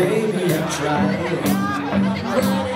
Baby, I tried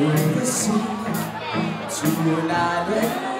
in the sea island.